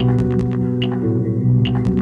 フフフフ。